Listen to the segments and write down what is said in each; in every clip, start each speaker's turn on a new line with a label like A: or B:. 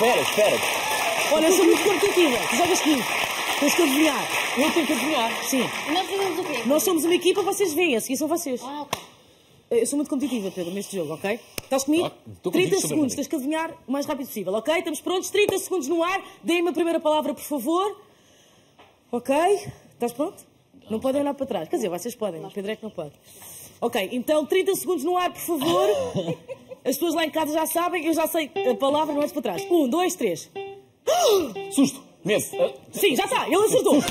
A: espera, espera.
B: Olha, eu sou muito competitiva. Tu jogas comigo. Tens que adivinhar.
A: Eu tenho que adivinhar.
B: Sim.
C: E nós fazemos o quê?
B: Nós somos uma equipa, vocês veem. A seguir são vocês.
C: Ah, ok.
B: Eu sou muito competitiva, Pedro, neste jogo, ok? Estás comigo?
A: Ah, estou contigo
B: 30
A: super
B: segundos, tens que adivinhar o mais rápido possível, ok? Estamos prontos? 30 segundos no ar. Deem-me a primeira palavra, por favor. Ok? Estás pronto? Não podem olhar para trás. Quer dizer, vocês podem, o Pedro é que não pode. Ok, então 30 segundos no ar, por favor. As pessoas lá em casa já sabem, eu já sei a palavra, não é para trás. Um, dois, três.
A: Susto. Medo. Ah,
B: Sim, já está, ele acertou. Bora,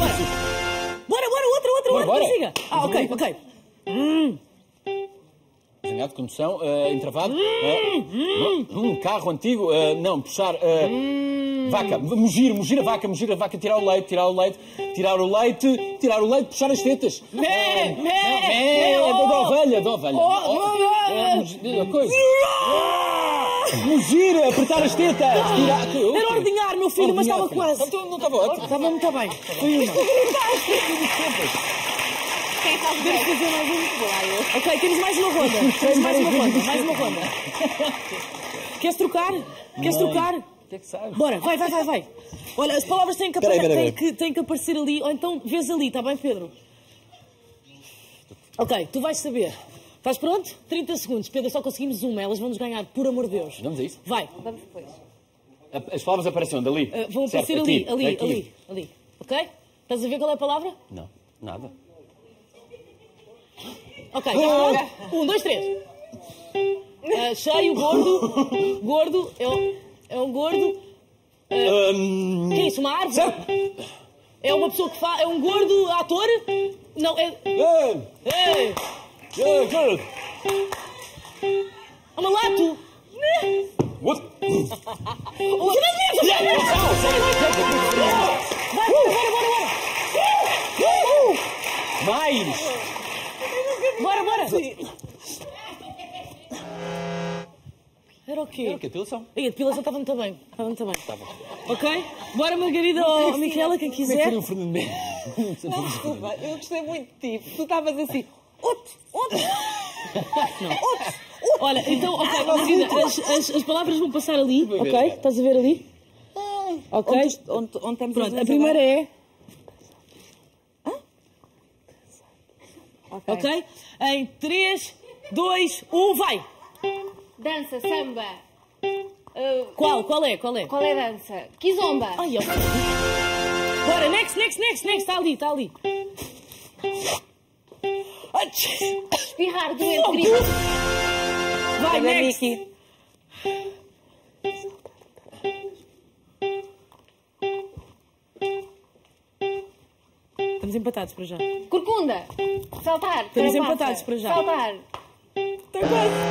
B: bora, bora outra, outra,
A: Bora,
B: outra,
A: bora.
B: siga. Ah, ok, ok.
A: Desenhado de condução, ah, entravado. ah, um carro antigo. ah, não, puxar. ah, Vaca. Mugir, mugir a vaca, mugir a vaca, tirar o leite, tirar o leite, tirar o leite, tirar o leite, puxar as tetas.
B: Mé, mé,
A: mé,
B: mé,
A: da,
B: oh.
A: ovelha, da ovelha.
B: Oh,
A: oh, ah, mugir, a coisa. Mugir, apertar as tetas. Tirar,
B: Era ordenhar, meu filho, mas estava quase.
A: Então, não estava ótimo.
B: Estava muito bem. Foi uma. Fazer mais um. Ok, temos mais uma ronda. Temos mais uma ronda, mais uma ronda. Queres trocar? Queres trocar?
A: O que é que sabes?
B: Bora, vai, vai, vai, vai. Olha, as palavras têm que,
A: Peraí,
B: aparecer,
A: peraí,
B: têm que, têm que aparecer ali, ou então vês ali, está bem, Pedro? Ok, tu vais saber. Estás pronto? 30 segundos. Pedro, só conseguimos uma, elas vão nos ganhar, por amor de Deus.
A: Vamos a isso?
B: Vai.
C: Vamos depois.
A: As palavras aparecem onde? Ali?
B: Uh, vão
A: Certo,
B: aparecer ali,
A: aqui,
B: ali,
A: aqui.
B: ali, ali. Ok? Estás a ver qual é a palavra?
A: Não, nada.
B: Ok, agora. Um, dois, três. Ah, cheio, gordo. Gordo, é um, é um gordo. Que é isso? Uma árvore? É uma pessoa que faz. É um gordo ator? Não, é. É,
A: ei, good.
B: é uma lato!
A: What?
B: O que não é Vai, bora, bora, bora,
A: Mais!
B: bora! Bora, Era o quê?
A: Era o quê? Depilação?
B: Ei, a depilação estava muito bem. Estava muito bem.
A: Estava.
B: Ok? Bora, Margarida ou Micaela, quem quiser.
A: o Fernando Mendes.
D: Não, desculpa, eu gostei muito de ti. Tu estavas assim, outro, outro,
B: Olha, então, ok, Margarida, as, as, as palavras vão passar ali, ok? Estás a ver ali? Ok?
D: Onde, onde, onde estamos
B: Pronto, a primeira é. Ok? Em 3, 2, 1, vai!
C: Dança, samba. Uh,
B: Qual? Qual é? Qual é?
C: qual é a dança? Kizomba.
B: Ai, ó. Bora, next, next, next, next. Está ali, está ali.
C: Espirrar, doente, gripe.
B: Vai,
D: Olha,
B: next.
D: Miki.
B: Estamos empatados para já.
C: Corcunda. Saltar.
B: Estamos empatados para já.
C: Saltar.
B: Está quase.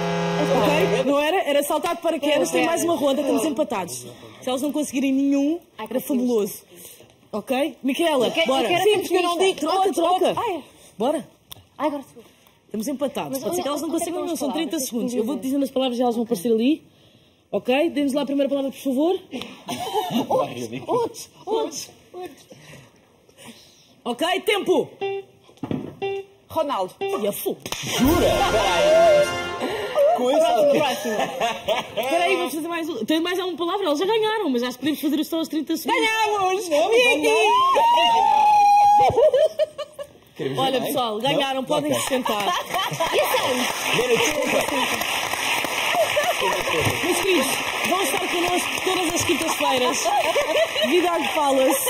B: Era? Saltar de paraquedas. Tem mais uma ronda. Estamos empatados. Se elas não conseguirem nenhum, era fabuloso. Ok? Micaela,
C: quero-
B: bora. Sim, porque eu não digo. Troca, troca. Bora.
C: Ai, agora.
B: Estamos empatados. Pode ser que elas não consigam, não. São 30
C: palavras?
B: segundos. Eu
C: que
B: vou dizendo as palavras e elas vão aparecer ali. Ok? Demos lá a primeira palavra, por favor.
D: Outros, outros, outros.
B: Ok? Tempo.
D: Ronaldo.
B: E a
A: Coisa.
C: Próximo.
B: Espera aí, vamos fazer mais um. Tem mais alguma palavra? Elas já ganharam, mas acho que podemos fazer só aos 30 segundos.
D: Ganhamos!
A: Queremos
B: Olha, pessoal, ganharam,
A: Não?
B: podem se sentar.
C: E a
B: queridos, vão estar connosco todas as quintas-feiras. Vidal Palace.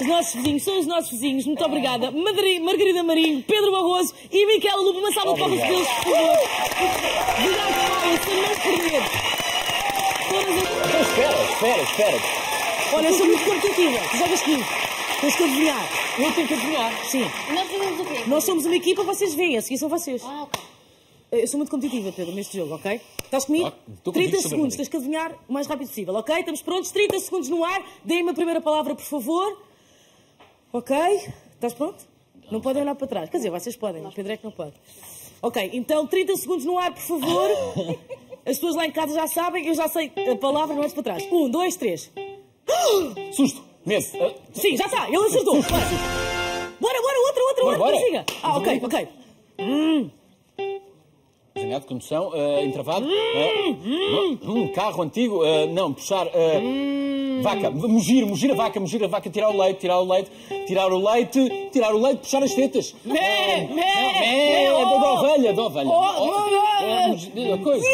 B: Os nossos vizinhos, são os nossos vizinhos. Muito obrigada. Madri- Margarida Marinho, Pedro Barroso e Miquela Lupo. Uma salva de palmas para eles, por favor. Vidal Palace, a não perder. Todas as...
A: Espera, espera, espera.
B: Olha, eu sou muito competitiva. Tu jogas comigo. Tens que adivinhar.
A: Eu tenho que adivinhar.
B: Sim.
C: Nós fazemos o quê?
B: Nós somos uma equipa, vocês veem. A seguir são vocês.
C: Ah, ok.
B: Eu sou muito competitiva, Pedro, neste jogo, ok? Estás comigo?
A: Ah, estou contigo
B: 30
A: super
B: segundos, tens que adivinhar o mais rápido possível, ok? Estamos prontos? 30 segundos no ar. Deem-me a primeira palavra, por favor. Ok? Estás pronto? Não podem olhar para trás. Quer dizer, vocês podem, o Pedro é que não pode. Ok, então 30 segundos no ar, por favor. As pessoas lá em casa já sabem, eu já sei a palavra, não é para trás. Um, dois, três.
A: Susto. Medo.
B: Sim, já está, ele acertou. Bora, bora, outra, outra, outra, siga. Ah, ok, ok.
A: Desenhado de condução, eh, entravado. eh, um carro antigo, eh, não, puxar. Vaca, mugir, mugir a vaca, mugir a vaca, tirar o leite, tirar o leite, tirar o leite, tirar o leite, puxar as tetas.
B: Mé, mé, mé,
A: da
B: oh.
A: da ovelha, da ovelha.
B: Oh,
A: Oh, mugir, a coisa.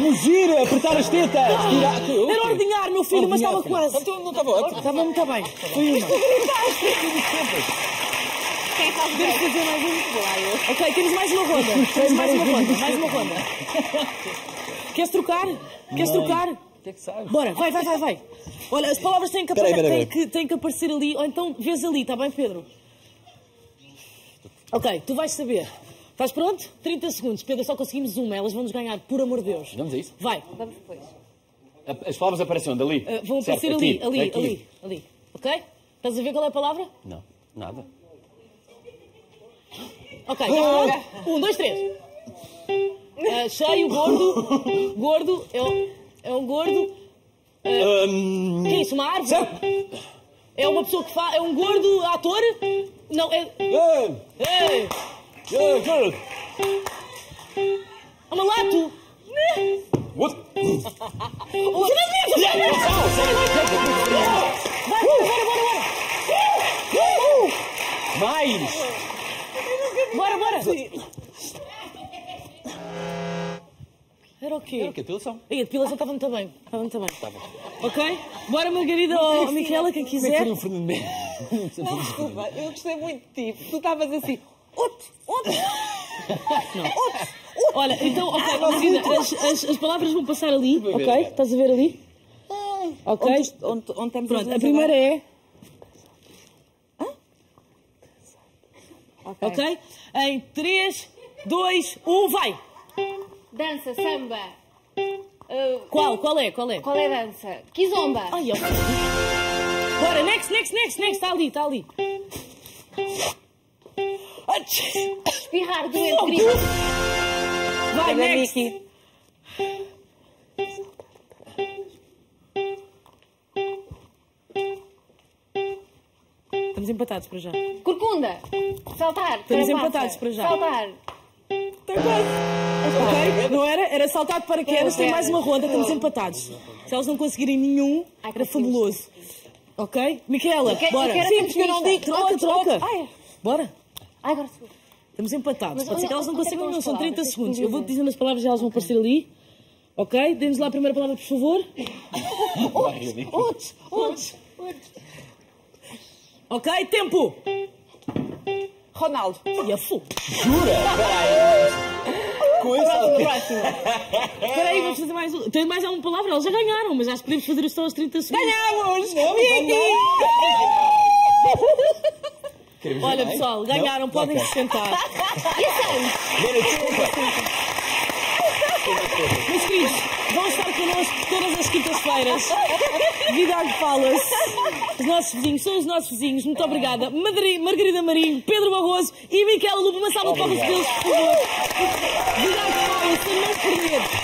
A: Mugir, apertar as tetas. Tirar?
B: Era ordenhar, meu filho, mas estava quase.
A: Então não estava ótimo.
B: Estava muito bem. Foi uma.
C: Quem
B: fazer mais um? Ok, temos mais uma ronda. Temos mais uma ronda, mais uma ronda. Queres trocar? Queres trocar?
A: Que é que sabes?
B: Bora, vai, vai, vai, vai. Olha, as palavras têm que,
A: Peraí,
B: aparecer,
A: peraí,
B: têm que, têm que aparecer ali, ou então vês ali, está bem, Pedro? Ok, tu vais saber. Estás pronto? 30 segundos. Pedro, só conseguimos uma, elas vão-nos ganhar, por amor de Deus.
A: Vamos a isso?
B: Vai,
C: Vamos depois.
A: As palavras aparecem onde? Ali?
B: uh, vão
A: Certo,
B: aparecer ali,
A: aqui,
B: ali,
A: aqui.
B: ali, ali. Ok? Estás a ver qual é a palavra?
A: Não, nada.
B: Ok, tá um, dois, três. Uh, cheio, gordo. Gordo, é um, é um gordo.
A: Hum,
B: Que é isso, uma árvore? É uma pessoa que faz. É um gordo ator? Não, é.
A: Ah,
B: É,
A: ah, good.
B: é uma lato!
A: What?
B: O Fernando Mendes! Vai, bora, bora, bora,
A: Mais!
B: Bora! Bora! Era o quê?
A: Era o quê? Depilação?
B: Aí, a depilação estava muito bem. Estava muito bem. Ok? Bora, Margarida ou Miquela, quem
A: Como é que
B: quiser.
A: foi o Fernando Mendes?
D: Não, desculpa, eu gostei muito de ti. Tu estavas assim, outro, outro,
B: Olha, então, ok, Margarida, as, as, as palavras vão passar ali, ok? Estás a ver ali? Ok?
D: Onde, onde, onde estamos
B: Pronto, a primeira
D: agora?
B: é. Ok? Em 3, 2, 1, vai!
C: Dança, samba. Uh,
B: Qual? Qual é? Qual é?
C: qual é a dança? Kizomba.
B: Ai, ó. Bora, next, next, next, next, está ali, está ali.
C: Espirrar doente, grito.
B: Vai, next.
D: Miki.
B: Estamos empatados para já.
C: Corcunda. Saltar.
B: Estamos empatados para já.
C: Saltar.
B: Ok? Não era? Era saltar de paraquedas, tem mais uma ronda, estamos empatados. Se elas não conseguirem nenhum, era fabuloso. Ok? Micaela,
C: quero-
B: bora. Sim, porque eu não digo. Troca, troca.
D: Ai.
B: Bora.
C: Ai, agora.
B: Estamos empatados.
C: Mas
B: Pode ser que elas não consigam
C: as
B: são 30
C: palavras?
B: segundos. Eu vou
C: dizer.
B: dizendo as palavras e elas vão aparecer ali. Ok? Dê-nos lá a primeira palavra, por favor.
D: Outros, outros.
B: Ok? Tempo!
D: Ronaldo.
B: E a fu.
A: Jura? Peraí. Coisa.
D: Próximo.
B: Espera aí, vamos fazer mais um. Tem mais alguma palavra? Eles já ganharam, mas acho que podemos fazer só aos 30 segundos.
D: Ganhamos!
A: Queremos
B: Olha, pessoal, ganharam, podem se sentar.
C: E a
A: desculpa.
B: Meus queridos, as quintas-feiras. Vidal Palace. Os nossos vizinhos, são os nossos vizinhos. Muito obrigada. Madri- Margarida Marinho, Pedro Barroso e Miquela Lupa. Uma salva de palmas deles, por favor. Vidal Palace, não perder.